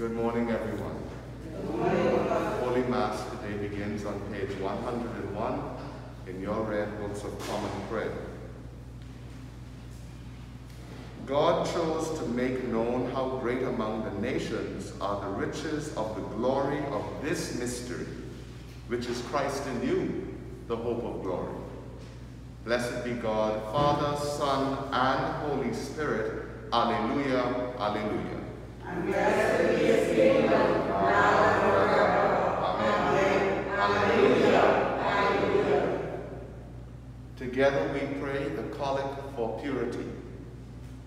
Good morning, everyone. Good morning. Holy Mass today begins on page 101 in your Red Books of Common Prayer. God chose to make known how great among the nations are the riches of the glory of this mystery, which is Christ in you, the hope of glory. Blessed be God, Father, Son, and Holy Spirit. Alleluia, alleluia. Together we pray the collect for purity.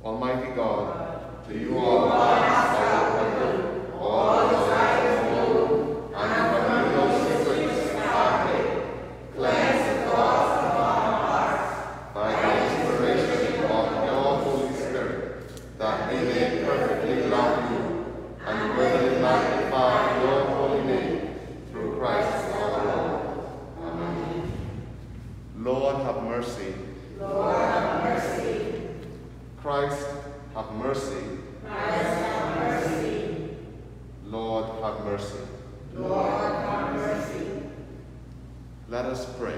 Almighty God, to you all are open, all desires known, and from you no secrets are hid. Cleanse the thoughts of our hearts by the inspiration of your Holy Spirit, that we may perfectly love you and worthily magnify your holy name through Christ our Lord. Amen. Lord, have mercy. Lord, have mercy. Christ, have mercy. Christ, have mercy. Lord, have mercy. Lord, have mercy. Let us pray.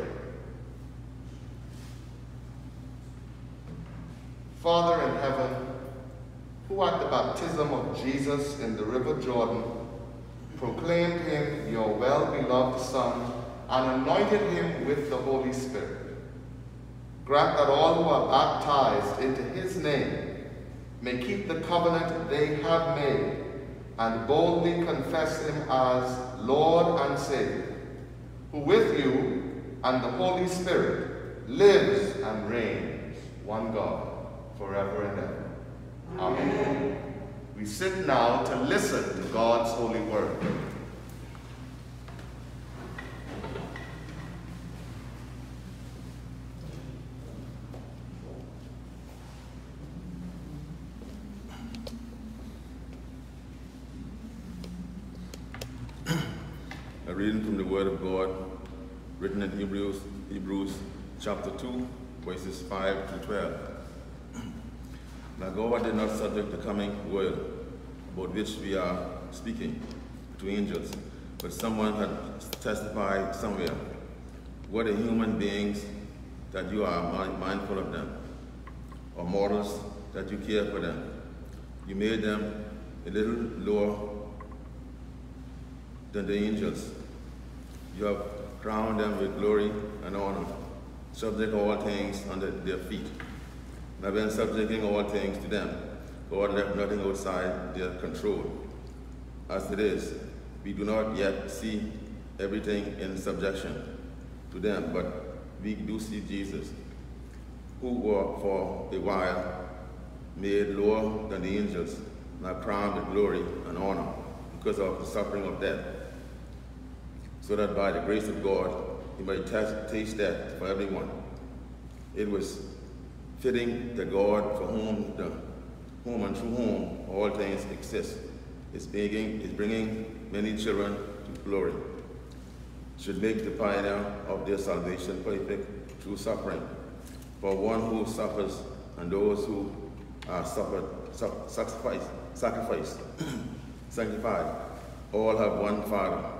Father in heaven, who at the baptism of Jesus in the river Jordan proclaimed him your well-beloved Son and anointed him with the Holy Spirit, grant that all who are baptized into his name may keep the covenant they have made and boldly confess him as Lord and Savior, who with you and the Holy Spirit lives and reigns, one God, forever and ever. Amen. Amen. We sit now to listen to God's holy word. A reading from the Word of God, written in Hebrews, Hebrews chapter 2, verses 5 to 12. Now God did not subject the coming world about which we are speaking to angels, but someone had testified somewhere. What are human beings that you are mindful of them, or mortals that you care for them? You made them a little lower than the angels. You have crowned them with glory and honor, subject all things under their feet. Now when subjecting all things to them, God left nothing outside their control. As it is, we do not yet see everything in subjection to them, but we do see Jesus, who were for a while made lower than the angels, now crowned with glory and honor because of the suffering of death so that by the grace of God he might taste death for everyone. It was fitting that God, for whom the and through whom all things exist, is bringing, is bringing many children to glory, should make the pioneer of their salvation perfect through suffering. For one who suffers and those who are suffered, sacrificed, sacrificed, sanctified, all have one Father.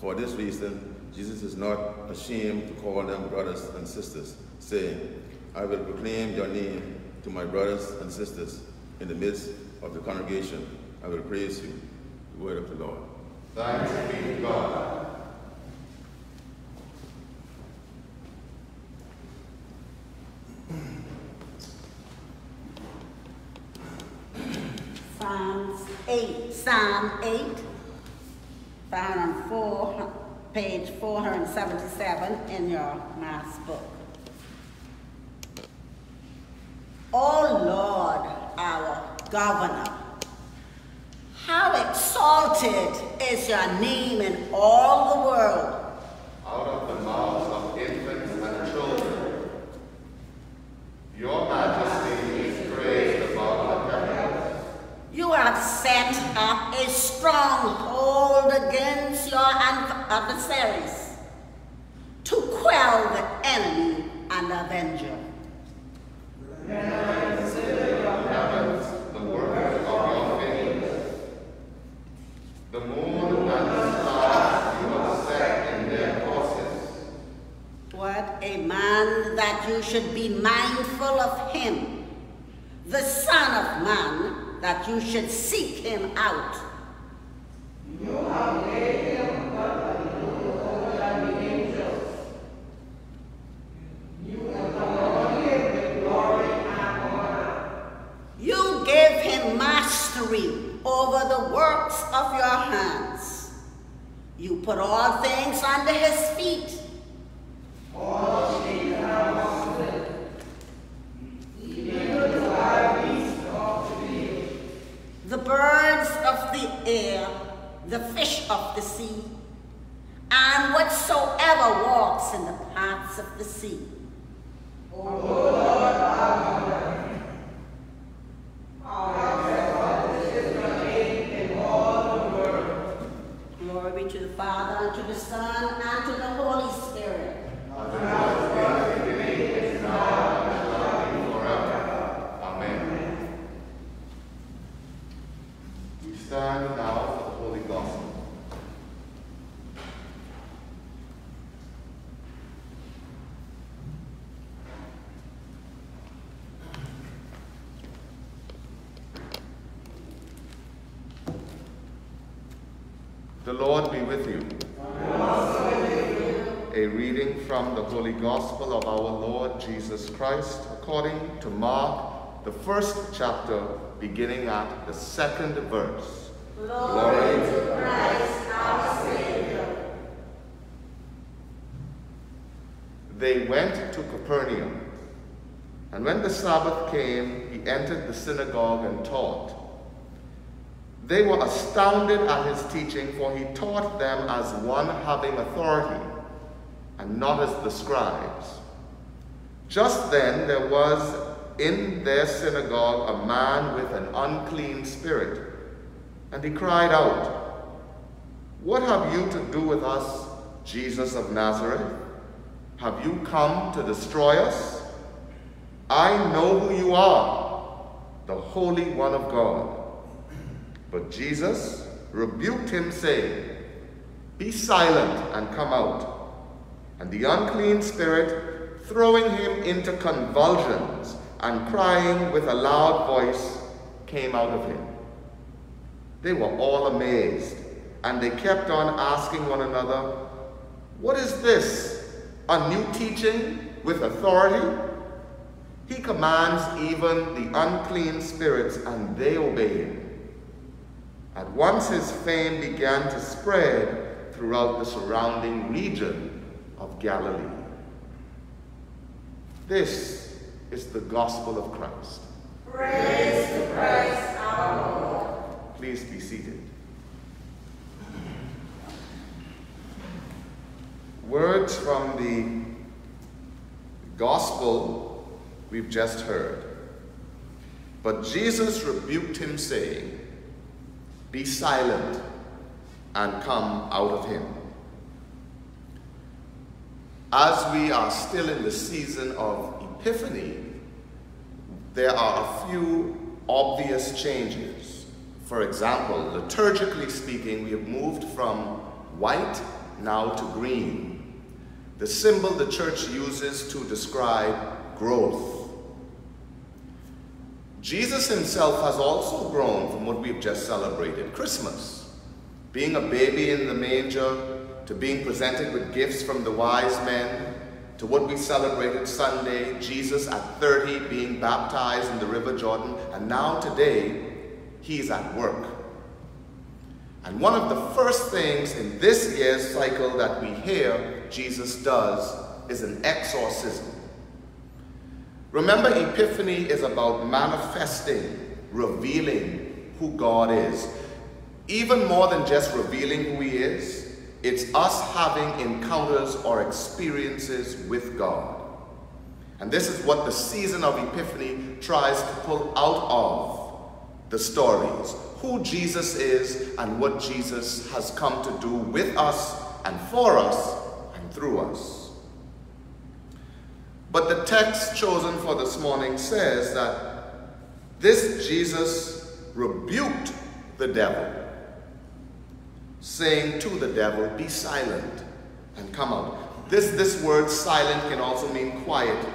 For this reason, Jesus is not ashamed to call them brothers and sisters, saying, I will proclaim your name to my brothers and sisters in the midst of the congregation. I will praise you. The word of the Lord. Thanks be to God. Psalms 8, Psalm 8, found on four, page 477 in your Mass book. O Lord, our governor, how exalted is your name in all the world. Out of the mouths of infants and children, your majesty have set up a stronghold against your adversaries to quell the enemy and avenger. The moon and the stars you set in their courses. What a man that you should be mindful of him, the Son of Man, that you should seek him out. You have made him company to the angels. You have adorn him glory and honor. You gave him mastery over the works of your hands. You put all things under his feet. All the birds of the air, the fish of the sea, and whatsoever walks in the paths of the sea. O Lord, Glory be to the Father, and to the Son, and to the Holy Spirit. Amen. We stand now for the Holy Gospel. The Lord be with you. A reading from the Holy Gospel of our Lord Jesus Christ according to Mark, the first chapter, beginning at the second verse. Glory to Christ our Savior. They went to Capernaum, and when the Sabbath came, he entered the synagogue and taught. They were astounded at his teaching, for he taught them as one having authority, and not as the scribes. Just then there was in their synagogue a man with an unclean spirit, and he cried out, What have you to do with us, Jesus of Nazareth? Have you come to destroy us? I know who you are, the Holy One of God. But Jesus rebuked him, saying, Be silent and come out. And the unclean spirit, throwing him into convulsions and crying with a loud voice, came out of him. They were all amazed, and they kept on asking one another, What is this? A new teaching with authority? He commands even the unclean spirits, and they obey him. At once his fame began to spread throughout the surrounding region Galilee. This is the gospel of Christ. Praise to Christ our Lord. Please be seated. Words from the gospel we've just heard. But Jesus rebuked him, saying, Be silent and come out of him. As we are still in the season of Epiphany, there are a few obvious changes. For example, liturgically speaking, we have moved from white now to green, the symbol the church uses to describe growth. Jesus himself has also grown from what we've just celebrated Christmas. Being a baby in the manger, to being presented with gifts from the wise men, to what we celebrated Sunday, Jesus at 30 being baptized in the River Jordan, and now today, he's at work. And one of the first things in this year's cycle that we hear Jesus does is an exorcism. Remember, Epiphany is about manifesting, revealing who God is. Even more than just revealing who He is, it's us having encounters or experiences with God. And this is what the season of Epiphany tries to pull out of the stories who Jesus is and what Jesus has come to do with us and for us and through us. But the text chosen for this morning says that this Jesus rebuked the devil, saying to the devil, Be silent and come out. This, this word silent can also mean quiet.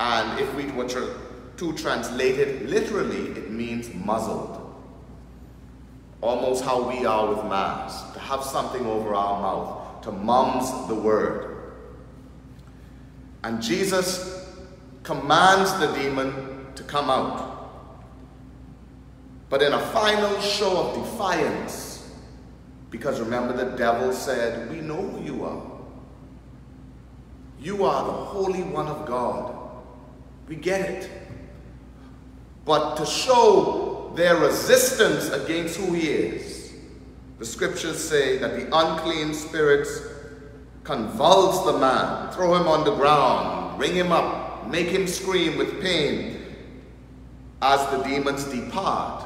And if we were to, to translate it literally, it means muzzled. Almost how we are with masks, to have something over our mouth, to mums the word. And Jesus commands the demon to come out. But in a final show of defiance, because remember the devil said, We know who you are. You are the Holy One of God. We get it. But to show their resistance against who he is, the scriptures say that the unclean spirits convulse the man, throw him on the ground, wring him up, make him scream with pain as the demons depart.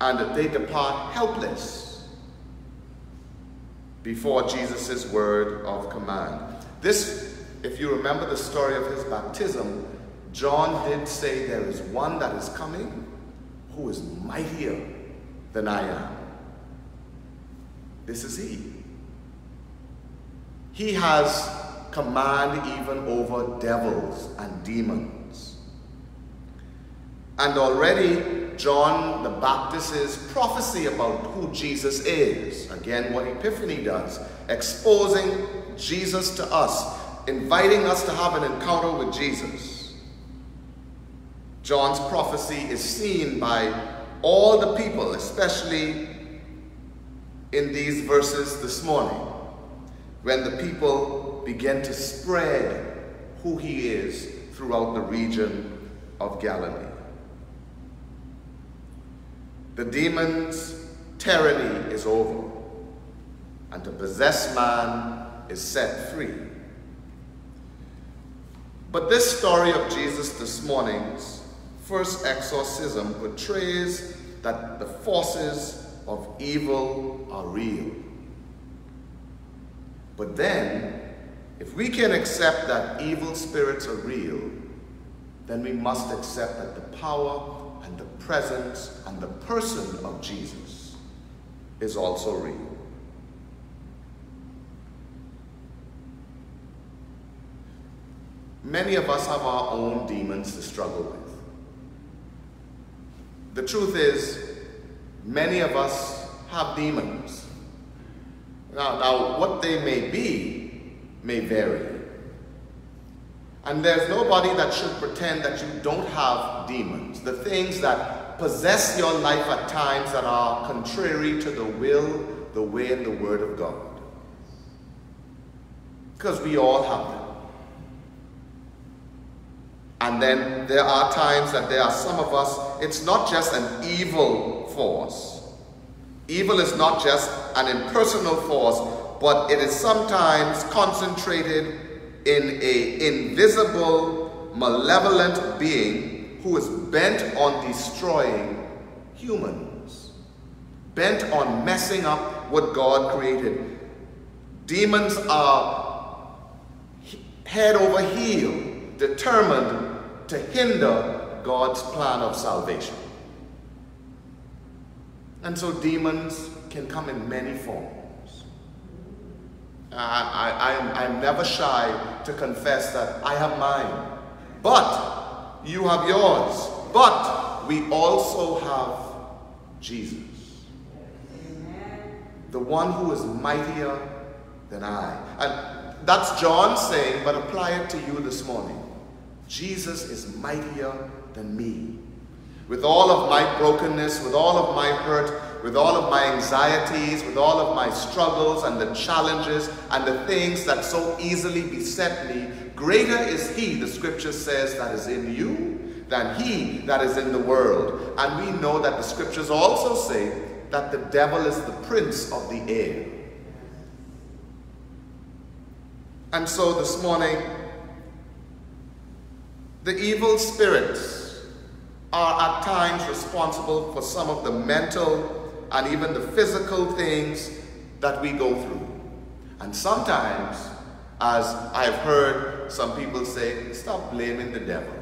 And they depart helpless before Jesus' word of command. This, if you remember the story of his baptism, John did say, There is one that is coming who is mightier than I am. This is he. He has command even over devils and demons. And already, John the Baptist's prophecy about who Jesus is, again, what Epiphany does, exposing Jesus to us, inviting us to have an encounter with Jesus. John's prophecy is seen by all the people, especially in these verses this morning, when the people begin to spread who he is throughout the region of Galilee. The demon's tyranny is over, and the possessed man is set free. But this story of Jesus this morning's first exorcism portrays that the forces of evil are real. But then, if we can accept that evil spirits are real, then we must accept that the power and the presence and the person of Jesus is also real. Many of us have our own demons to struggle with. The truth is, many of us have demons. Now, now, what they may be may vary. And there's nobody that should pretend that you don't have demons. The things that possess your life at times that are contrary to the will, the way, and the word of God. Because we all have them. And then there are times that there are some of us, it's not just an evil force. Evil is not just an impersonal force, but it is sometimes concentrated in a invisible, malevolent being who is bent on destroying humans, bent on messing up what God created. Demons are head over heel, determined to hinder God's plan of salvation. And so demons can come in many forms. I, I, I'm, I'm never shy to confess that I have mine. But you have yours. But we also have Jesus. The one who is mightier than I. And that's John saying, but apply it to you this morning. Jesus is mightier than me. With all of my brokenness, with all of my hurt, with all of my anxieties, with all of my struggles and the challenges and the things that so easily beset me, greater is he, the scripture says, that is in you than he that is in the world. And we know that the scriptures also say that the devil is the prince of the air. And so this morning, the evil spirits are at times responsible for some of the mental and even the physical things that we go through. And sometimes, as I've heard some people say, stop blaming the devil.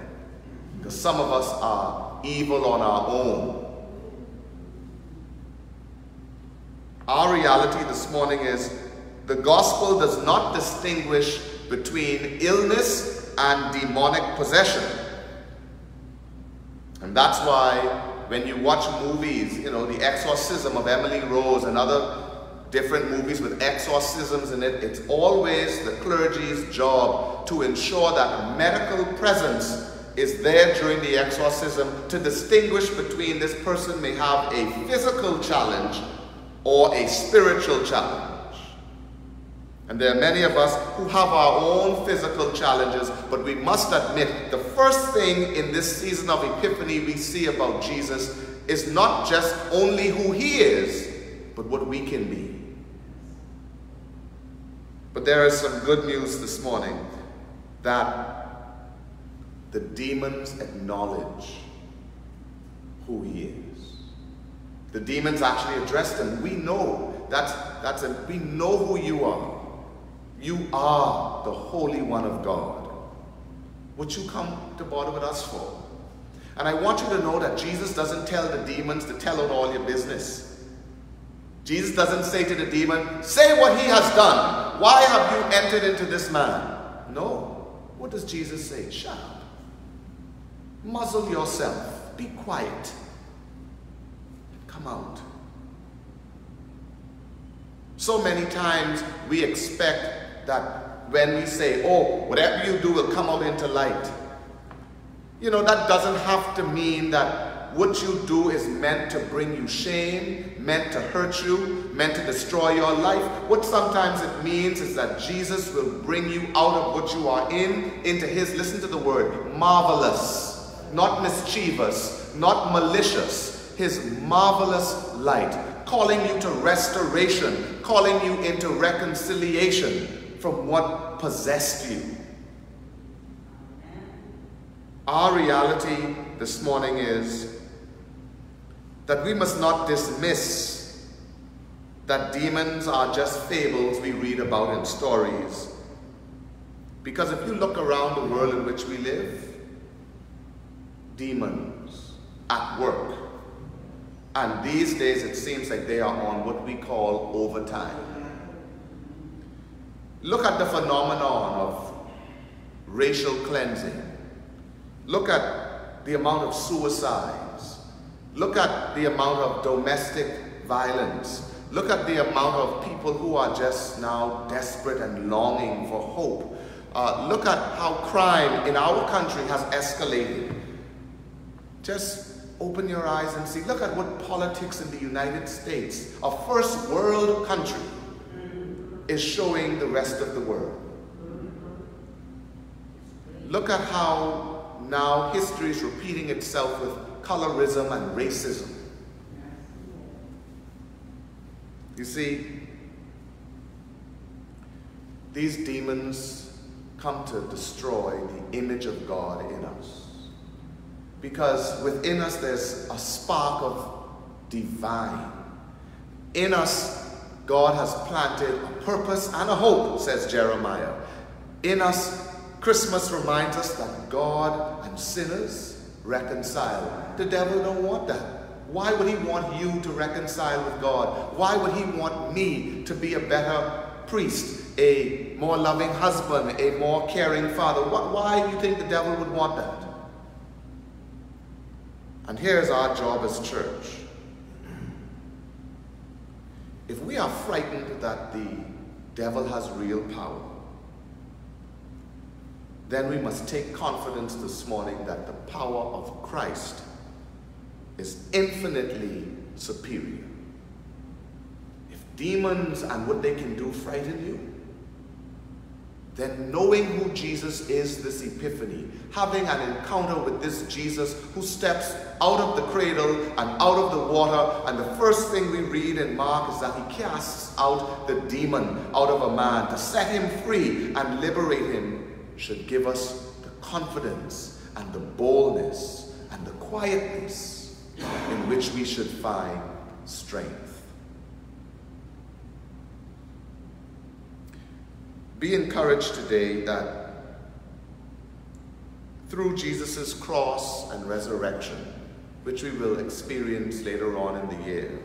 Because some of us are evil on our own. Our reality this morning is the gospel does not distinguish between illness and demonic possession. And that's why when you watch movies, you know, The Exorcism of Emily Rose and other different movies with exorcisms in it, it's always the clergy's job to ensure that medical presence is there during the exorcism to distinguish between this person may have a physical challenge or a spiritual challenge. And there are many of us who have our own physical challenges, but we must admit the first thing in this season of Epiphany we see about Jesus is not just only who he is, but what we can be. But there is some good news this morning that the demons acknowledge who he is. The demons actually addressed him. We know that's that's a, we know who you are. You are the Holy One of God. What you come to bother with us for? And I want you to know that Jesus doesn't tell the demons to tell out all your business. Jesus doesn't say to the demon, say what he has done. Why have you entered into this man? No. What does Jesus say? Shut up. Muzzle yourself. Be quiet. Come out. So many times we expect that when we say, oh, whatever you do will come out into light. You know, that doesn't have to mean that what you do is meant to bring you shame, meant to hurt you, meant to destroy your life. What sometimes it means is that Jesus will bring you out of what you are in into his, listen to the word, marvelous not mischievous, not malicious, his marvelous light, calling you to restoration, calling you into reconciliation from what possessed you. Our reality this morning is that we must not dismiss that demons are just fables we read about in stories. Because if you look around the world in which we live, demons at work. And these days it seems like they are on what we call overtime. Look at the phenomenon of racial cleansing. Look at the amount of suicides. Look at the amount of domestic violence. Look at the amount of people who are just now desperate and longing for hope. Uh, look at how crime in our country has escalated. Just open your eyes and see. Look at what politics in the United States, a first world country, is showing the rest of the world. Look at how now history is repeating itself with colorism and racism. You see, these demons come to destroy the image of God in us because within us there's a spark of divine. In us, God has planted a purpose and a hope, says Jeremiah. In us, Christmas reminds us that God and sinners reconcile. The devil don't want that. Why would he want you to reconcile with God? Why would he want me to be a better priest, a more loving husband, a more caring father? Why do you think the devil would want that? And here's our job as church. If we are frightened that the devil has real power, then we must take confidence this morning that the power of Christ is infinitely superior. If demons and what they can do frighten you, then knowing who Jesus is this epiphany, having an encounter with this Jesus who steps out of the cradle and out of the water, and the first thing we read in Mark is that he casts out the demon out of a man to set him free and liberate him, should give us the confidence and the boldness and the quietness in which we should find strength. Be encouraged today that through Jesus' cross and resurrection, which we will experience later on in the year,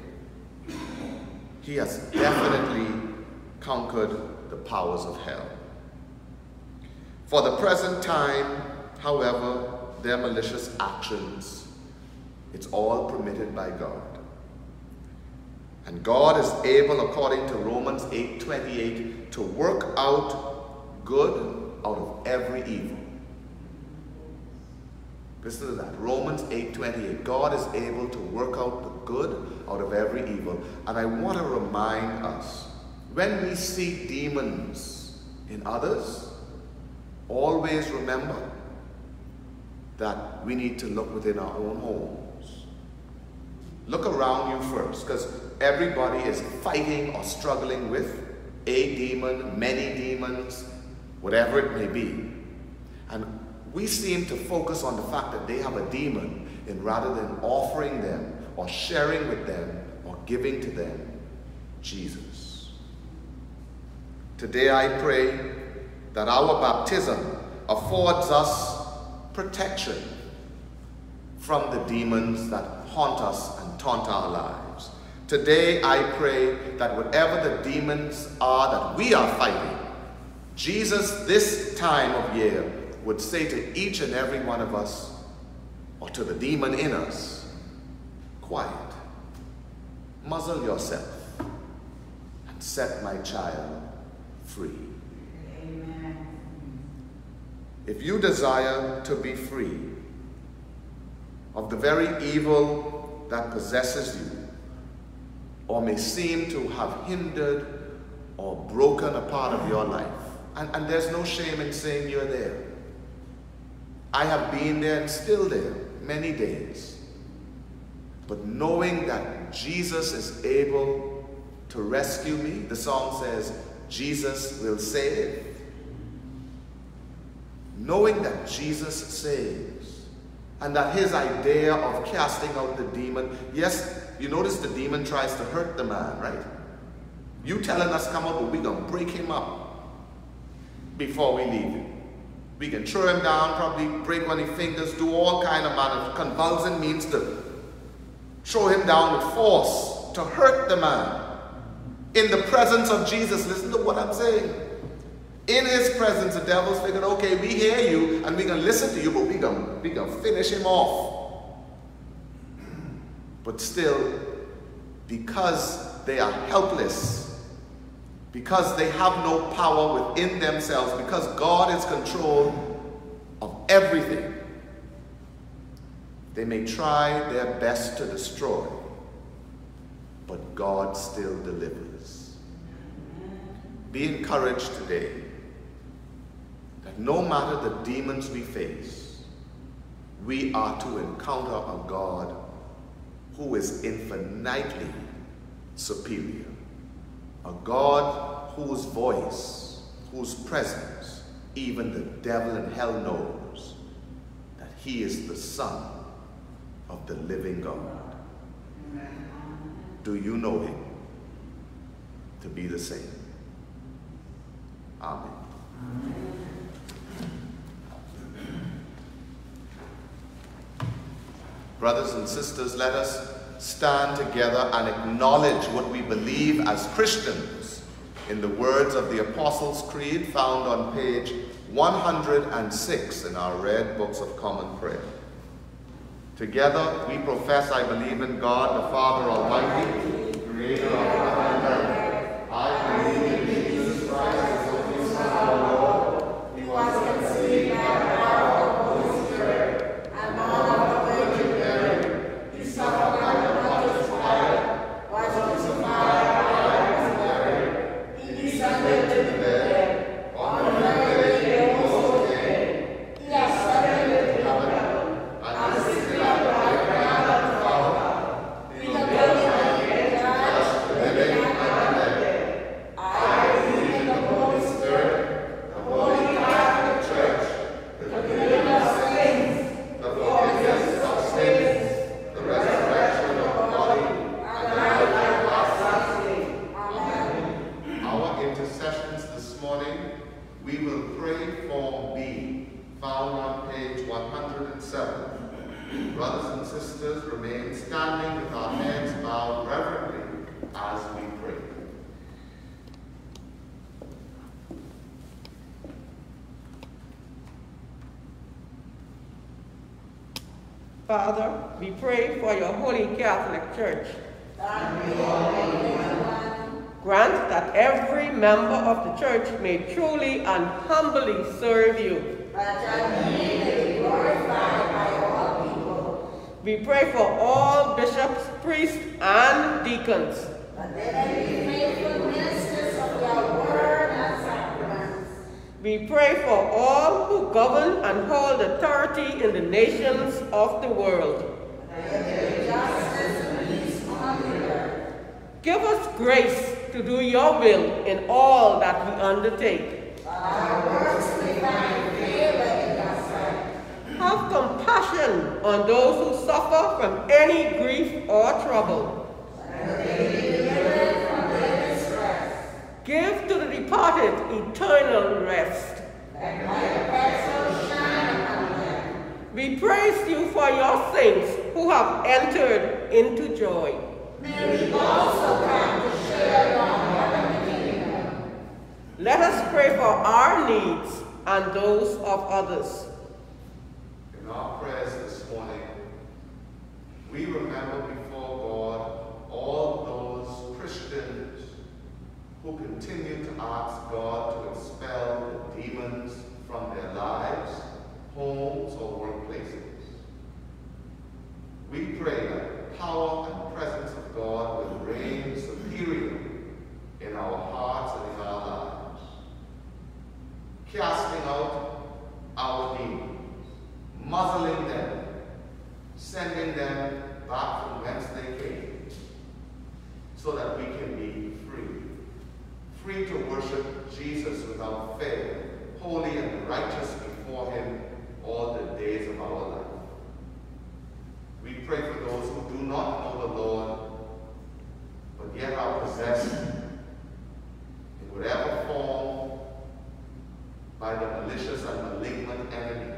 he has definitely conquered the powers of hell. For the present time, however, their malicious actions, it's all permitted by God. And God is able, according to Romans 8:28, to work out good out of every evil. Listen to that. Romans 8:28. God is able to work out the good out of every evil. And I want to remind us when we see demons in others, always remember that we need to look within our own homes. Look around you first, because everybody is fighting or struggling with a demon, many demons, whatever it may be. And we seem to focus on the fact that they have a demon and rather than offering them or sharing with them or giving to them Jesus. Today I pray that our baptism affords us protection from the demons that haunt us and taunt our lives. Today I pray that whatever the demons are that we are fighting, Jesus this time of year would say to each and every one of us, or to the demon in us, quiet, muzzle yourself, and set my child free. Amen. If you desire to be free of the very evil that possesses you, or may seem to have hindered or broken a part of your life, and, and there's no shame in saying you're there. I have been there and still there many days. But knowing that Jesus is able to rescue me, the song says, Jesus will save. Knowing that Jesus saves and that his idea of casting out the demon, yes, you notice the demon tries to hurt the man, right? You telling us come out, but going to break him up before we leave him. We can throw him down, probably break one of his fingers, do all kind of manner. Convulsing means to throw him down with force, to hurt the man. In the presence of Jesus, listen to what I'm saying. In his presence, the devil's figured, okay, we hear you and we can listen to you, but we can we can finish him off. But still, because they are helpless, because they have no power within themselves, because God is control of everything, they may try their best to destroy, but God still delivers. Be encouraged today that no matter the demons we face, we are to encounter a God who is infinitely superior. A God whose voice, whose presence, even the devil in hell knows that he is the Son of the living God. Do you know him to be the same? Amen. Brothers and sisters, let us stand together and acknowledge what we believe as Christians in the words of the Apostles' Creed found on page 106 in our Red Books of Common Prayer. Together we profess I believe in God the Father Almighty, creator of heaven and earth. Who have entered into joy. May we also come to share your heavenly kingdom. Let us pray for our needs and those of others. In our prayers this morning, we remember before God all those Christians who continue to ask God to expel the demons from their lives, homes, or workplaces. We pray that the power and presence of God will reign superior in our hearts and in our lives, casting out our demons, muzzling them, sending them back from whence they came, so that we can be free. Free to worship Jesus without fear, holy and righteous before him all the days of our life. We pray for those who do not know the Lord, but yet are possessed in whatever form by the malicious and malignant enemy.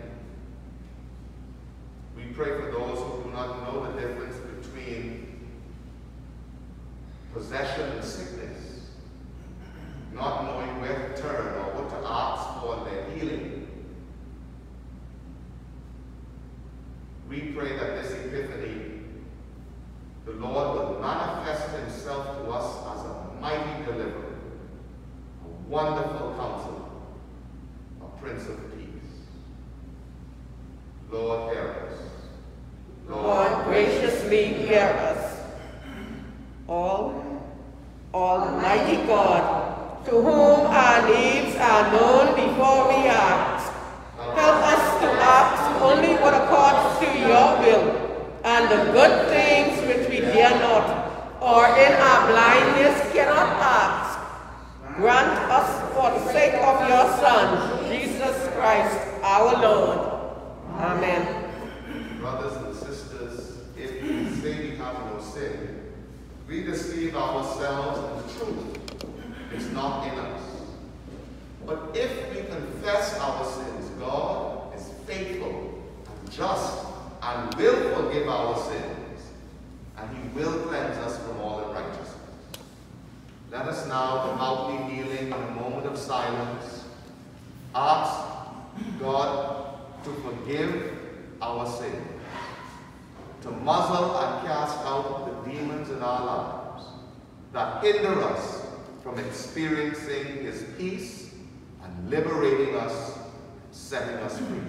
We pray for those who do not know the difference between possession and sickness, not knowing where to turn or what to ask for their healing. We pray that this epiphany, the Lord will manifest himself to us as a mighty deliverer, a wonderful counselor, a prince of peace. Lord, hear us. Lord, graciously hear us. All, Almighty God, to whom our needs the good things which we dare not, or in our blindness cannot ask. Grant us for the sake of your Son, Jesus Christ, our Lord. Amen. Brothers and sisters, if we say we have no sin, we deceive ourselves and the truth is not in us. But if we confess our sins, God is faithful and just and will forgive our sins, and he will cleanse us from all unrighteousness. Let us now, devoutly kneeling in a moment of silence, ask God to forgive our sins, to muzzle and cast out the demons in our lives that hinder us from experiencing his peace and liberating us, setting us free.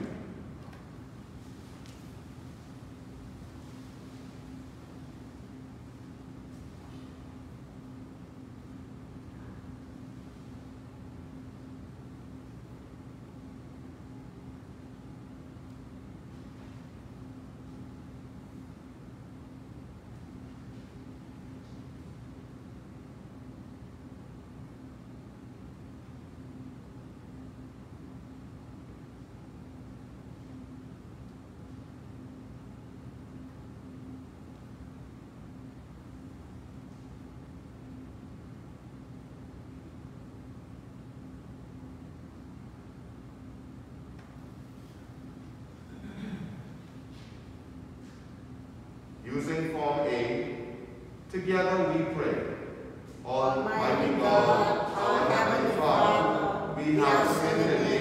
Using Form A, together we pray. Almighty God, our Heavenly Father, we have sinned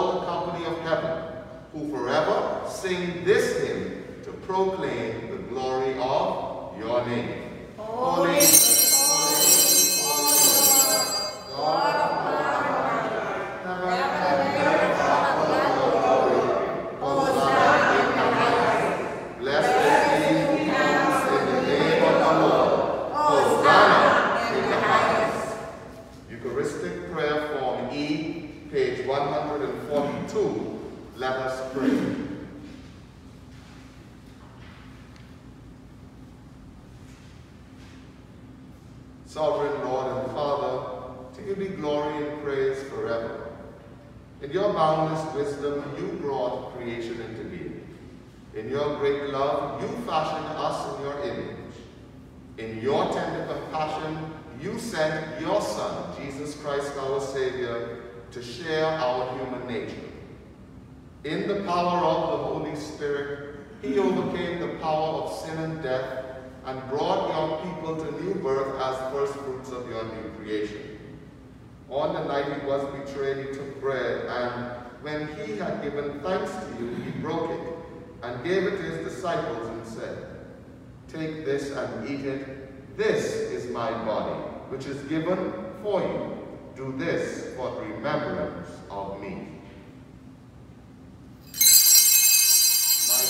all the company of heaven, who forever sing this hymn to proclaim the glory of your name. Holy the power of the Holy Spirit, he overcame the power of sin and death and brought your people to new birth as first fruits of your new creation. On the night he was betrayed, he took bread, and when he had given thanks to you, he broke it and gave it to his disciples and said, Take this and eat it. This is my body, which is given for you. Do this for remembrance of me.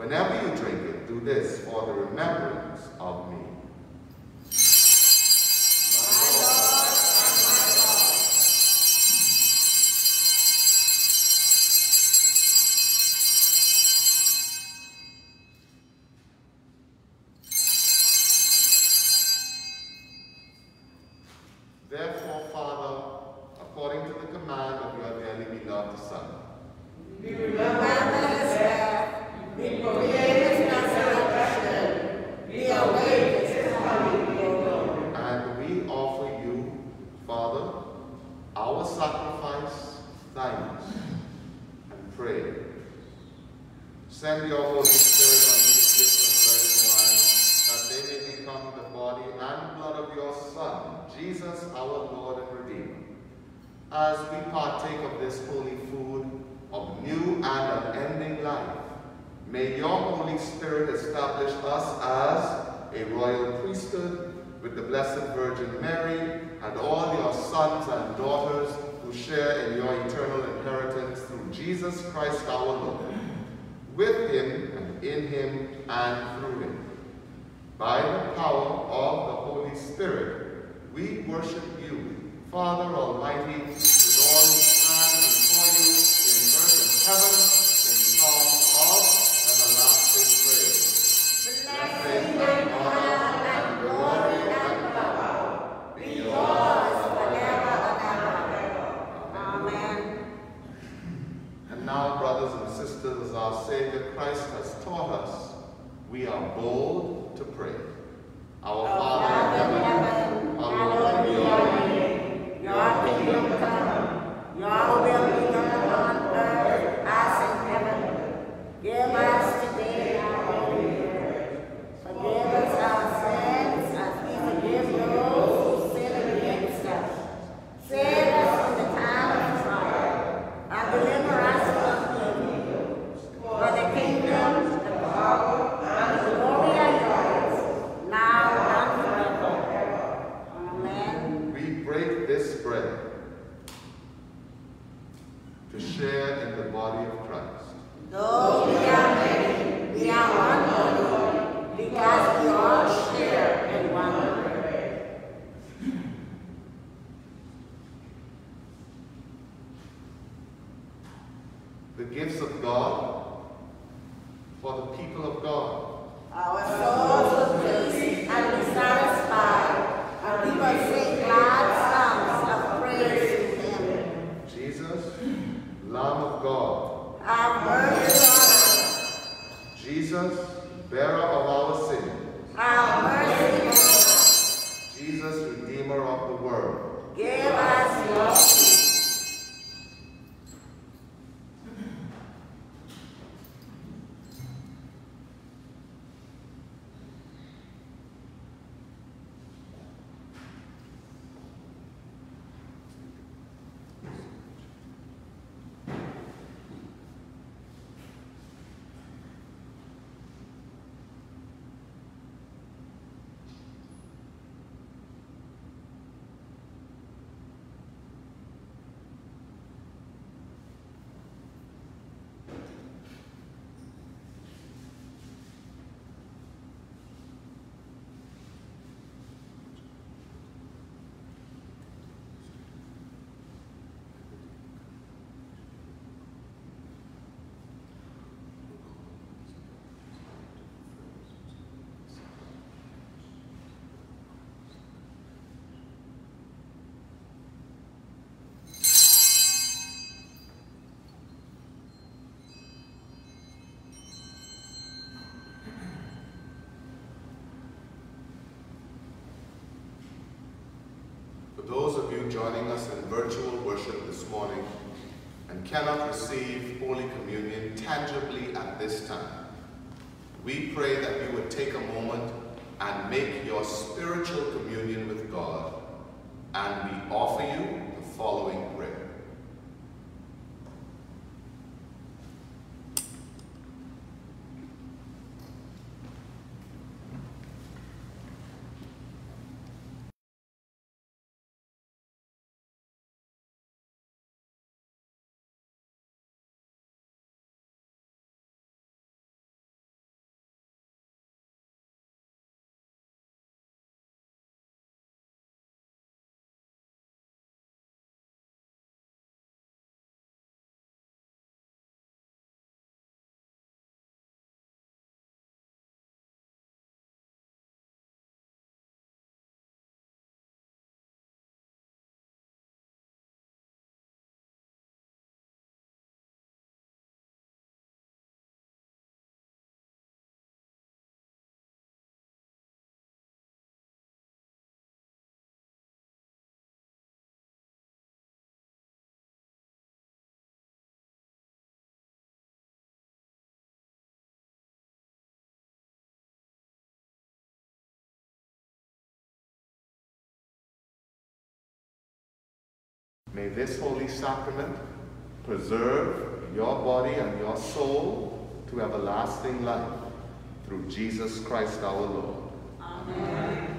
Whenever you drink it, do this for the remembrance of me. And now, brothers and sisters, our Savior Christ has taught us, we are bold to pray. Our Father in heaven, hallowed be your name. Your kingdom come, your will be done joining us in virtual worship this morning and cannot receive Holy Communion tangibly at this time, we pray that you would take a moment and make your spiritual communion with God, and we offer May this holy sacrament preserve your body and your soul to everlasting life through Jesus Christ our Lord. Amen.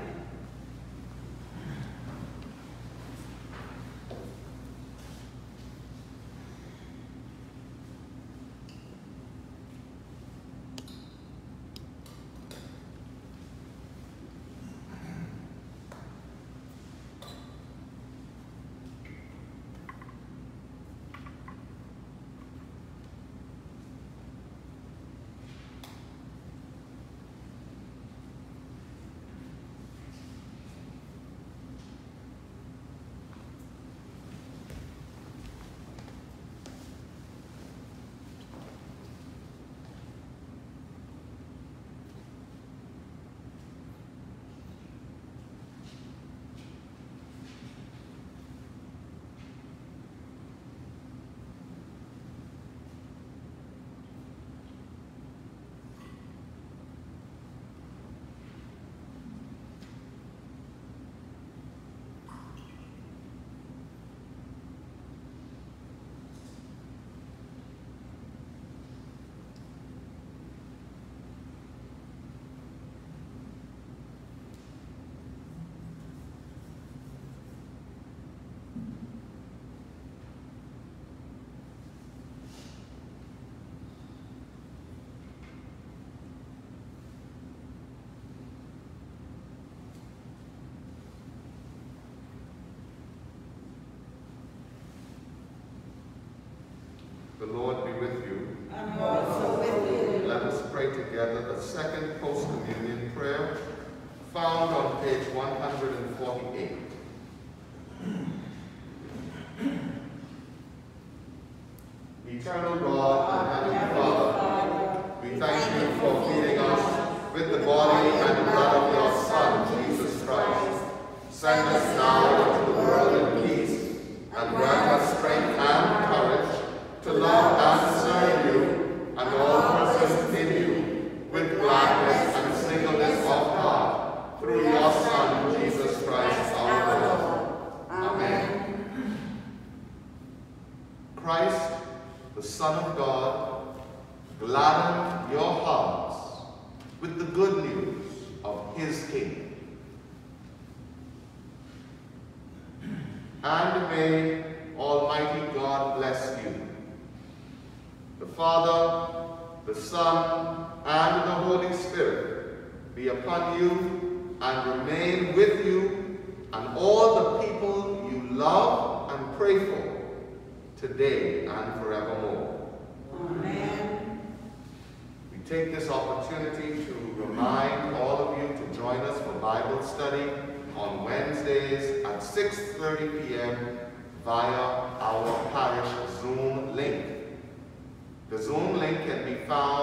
together the second post-communion prayer.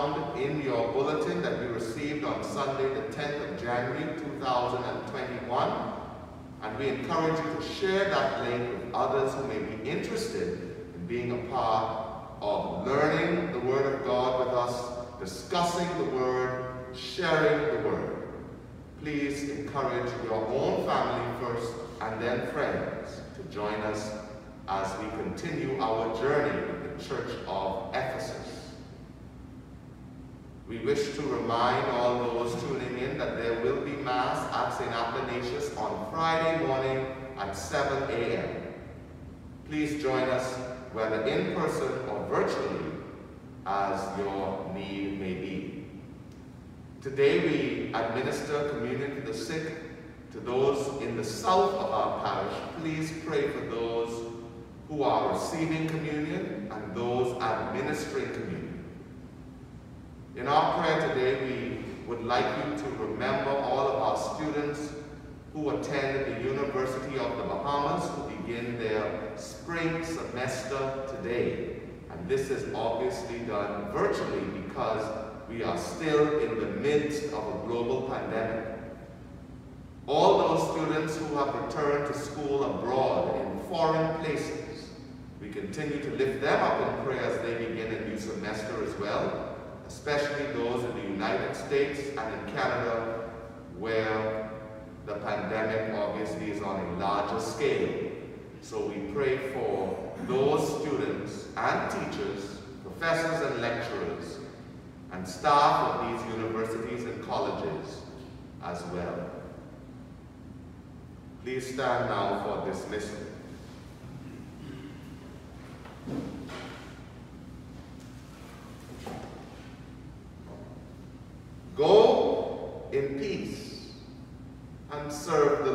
found in your bulletin that we received on Sunday the 10th of January 2021 and we encourage you to share that link with others who may be interested in being a part of learning the Word of God with us, discussing the Word, sharing the Word. Please encourage your own family first and then friends to join us as we continue our journey with the Church of Ephesus. We wish to remind all those tuning in that there will be Mass at St. Athanasius on Friday morning at 7 a.m. Please join us whether in person or virtually as your need may be. Today we administer communion to the sick, to those in the south of our parish. Please pray for those who are receiving communion and those administering communion. In our prayer today, we would like you to remember all of our students who attend the University of the Bahamas who begin their spring semester today. And this is obviously done virtually because we are still in the midst of a global pandemic. All those students who have returned to school abroad in foreign places we continue to lift them up in prayer as they begin a new semester as well, especially those in the United States and in Canada where the pandemic obviously is on a larger scale. So we pray for those students and teachers, professors and lecturers, and staff of these universities and colleges as well. Please stand now for dismissal. Go in peace and serve